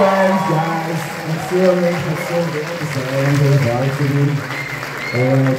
Thanks, guys. Until next episode, episode, varsity. Uh,